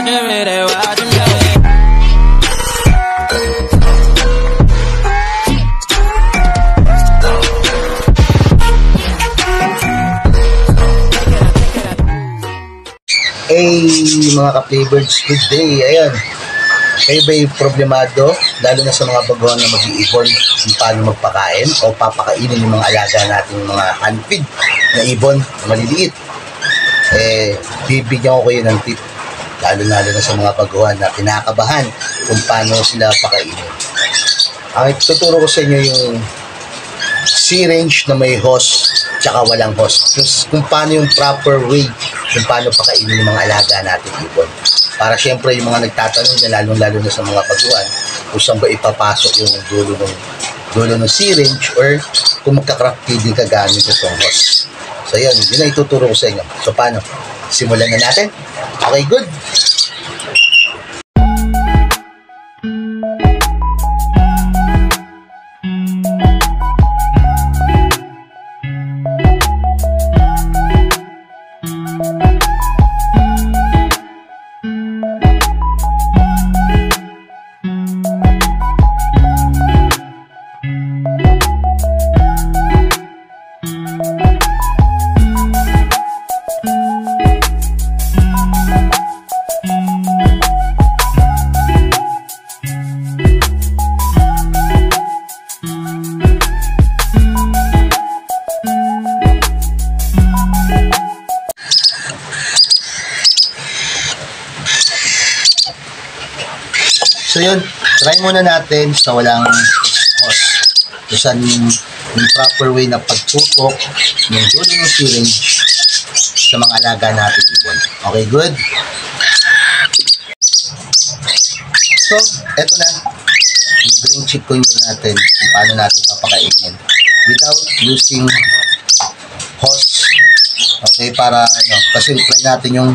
Chévere, guárdame. Hey, mga ka-flavors, good day. Ayan. Kayo ba'y problemado, lalo na sa mga baguhan na mag-iipon kung paano magpakain o papakainin yung mga alaga natin mga handfeed na ibon na maliliit? Eh, bibigyan ko kayo ng tip, lalo-lalo na sa mga baguhan na kinakabahan kung paano sila pakainin. Ang tuturo ko sa inyo yung syringe na may hose tsaka walang hose. Kung, kung paano yung proper way kung paano pakainin yung mga alaga natin ibon. Para syempre yung mga nagtatanong na lalong-lalo na sa mga baguhan kung saan ba ipapasok yung dulo ng dulo ng syringe or kung magka-craft feeding ka gamit itong hose. So yun, yun ang ituturo ko sa inyo. So paano? Simulan na natin? Okay, good. So yun, try muna natin sa walang hose. Saan yung, proper way na pagtutok ng dulo ng syringe sa mga alaga natin ibon. Okay, good? So, eto na. Yung green chip coin natin kung paano natin papakainin without using hose. Okay, para ano, kasi try natin yung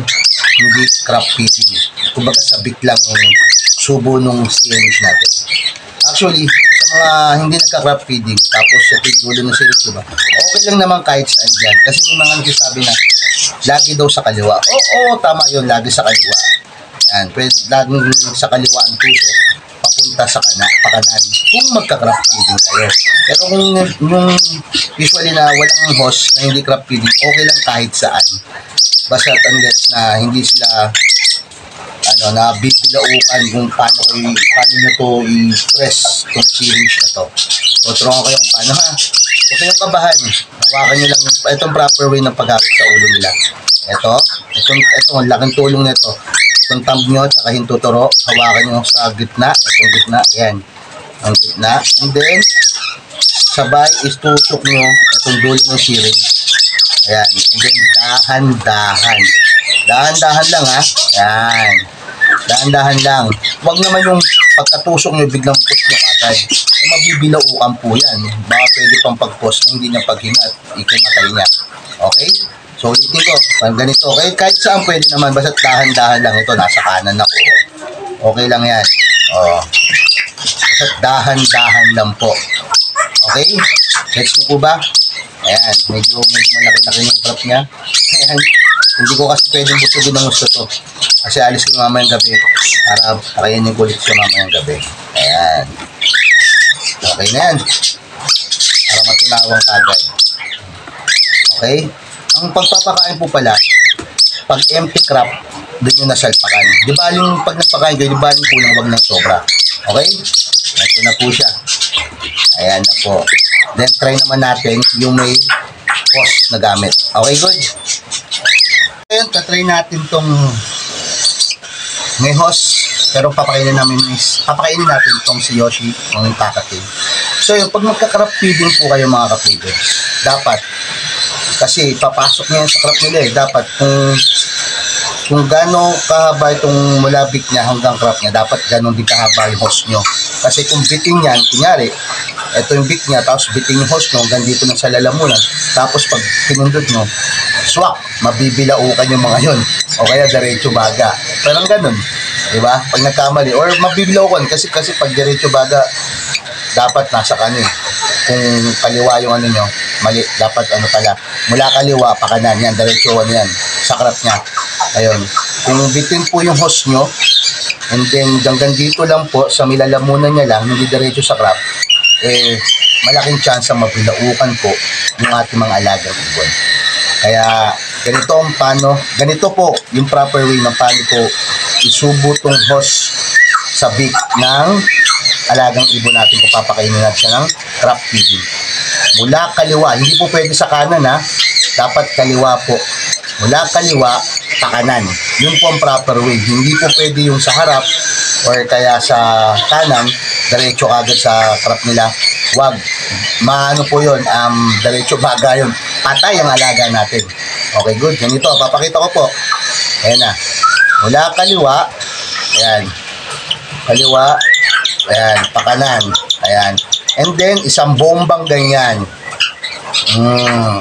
hindi crop feeding. Kumbaga sabik lang yung subo nung syringe natin. Actually, sa mga hindi nagka-crop feeding, tapos sa dulo ng syringe, diba? Okay lang naman kahit saan dyan. Kasi may mga nagsasabi na, lagi daw sa kaliwa. Oo, oo, tama yun, lagi sa kaliwa. Yan, pwede laging sa kaliwa ang puso, papunta sa kana, pakanan, kung magka-crop feeding kayo. Pero kung yung usually na walang hose, na hindi crop feeding, okay lang kahit saan. Basta unless na hindi sila ano na bibilaukan kung paano kayo, paano nyo to i-press itong syringe na to. So, turuan ko yung paano ha. Huwag kayong kabahan. Hawakan nyo lang yung, itong proper way ng paggamit sa ulo nila. Ito, itong, itong laking tulong nito. Itong thumb nyo, tsaka hintuturo, hawakan nyo sa gitna, itong gitna, ayan. Ang gitna. And then, sabay is tusok nyo itong dulo ng syringe. Ayan. And then, dahan-dahan. Dahan-dahan lang ha. Ayan. Dahan-dahan lang. Huwag naman yung pagkatusok nyo biglang push nyo agad. Eh, mabibilaukan po yan. Baka pwede pang pag-post na hindi niya paghinga at ikimatay niya. Okay? So, ulitin ko. Pag ganito. Okay? Kahit saan pwede naman. Basta dahan-dahan lang ito. Nasa kanan ako. Okay lang yan. Oh. Basta dahan-dahan lang po. Okay? Gets mo po ba? Ayan, medyo medyo malaki-laki yung crop niya. Ayan. Hindi ko kasi pwedeng busugin ng gusto to. Kasi alis ko mamayang gabi para pakainin ko ulit siya mamayang gabi. Ayan. Okay na yan. Para matunawang kagad. Okay? Ang pagpapakain po pala, pag empty crop, doon yung nasalpakan. Di ba yung pag nagpakain kayo, di ba yung kulang wag ng sobra? Okay? Ito na po siya. Ayan na po. Then try naman natin yung may hose na gamit. Okay, good? Ngayon, tatry natin tong may hose pero papakainin namin is papakainin natin tong si Yoshi kung yung kakatin. So yun, pag magka-crop feeding po kayo mga kapigers, dapat kasi papasok niya sa crop nila eh. Dapat kung kung gaano kahaba itong mulabik niya hanggang crop niya, dapat ganon din kahaba yung hose nyo. Kasi kung biting yan, kunyari, ito yung bit niya, tapos biting yung hose nyo, hanggang dito na sa lalamunan. Tapos pag pinundot nyo, swak, mabibilaukan yung mga yon O kaya diretso baga. Parang ganon. Di ba? Pag nagkamali. Or mabibilaukan kasi kasi pag diretso baga, dapat nasa kani. Kung kaliwa yung ano nyo, mali, dapat ano pala, mula kaliwa pa kanan yan, diretso yan, sa crop niya. Ayun. kung bitin po yung hose nyo, and then hanggang dito lang po, sa milalamunan niya lang, hindi diretso sa crop, eh, malaking chance ang mabilaukan po yung ating mga alagang ibon. Kaya, ganito ang paano, ganito po yung proper way ng paano po isubo tong hose sa beak ng alagang ibon natin kung papakainin natin siya ng crop feeding. Mula kaliwa, hindi po pwede sa kanan ha, dapat kaliwa po. Mula kaliwa, pa kanan. Yun po ang proper way. Hindi po pwede yung sa harap or kaya sa kanan, diretso agad sa crop nila. Wag. Maano po yun, um, diretso baga yun. Patay ang alaga natin. Okay, good. Ganito, papakita ko po. Ayan na. Mula kaliwa, ayan. Kaliwa, ayan, pakanan, ayan. And then, isang bombang ganyan. Mm.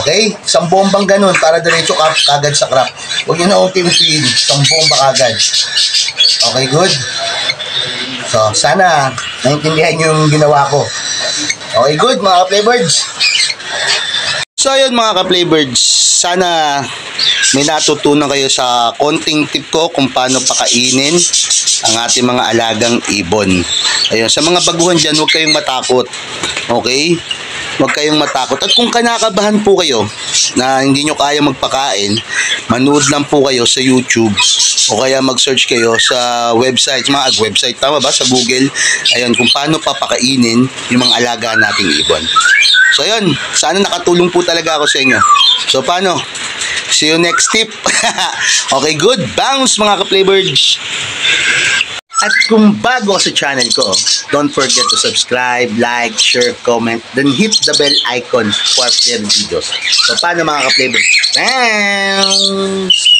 Okay? Isang bombang ganun para diretso ka kagad sa crop. Huwag nyo na ultimate isang bomba kagad. Okay, good? So, sana naintindihan nyo yung ginawa ko. Okay, good mga ka-playbirds. So, ayun mga ka-playbirds. Sana may natutunan kayo sa konting tip ko kung paano pakainin ang ating mga alagang ibon. Ayun, sa mga baguhan dyan, huwag kayong matakot. Okay? Huwag kayong matakot. At kung kanakabahan po kayo na hindi nyo kaya magpakain, manood lang po kayo sa YouTube o kaya mag-search kayo sa website, mga website, tama ba? Sa Google. Ayun, kung paano papakainin yung mga alaga nating ibon. So, ayun. Sana nakatulong po talaga ako sa inyo. So, paano? See you next tip. okay, good. Bounce mga ka-playbirds. At kung bago sa channel ko, don't forget to subscribe, like, share, comment, then hit the bell icon for further videos. So, paano mga ka-playbirds? Bounce!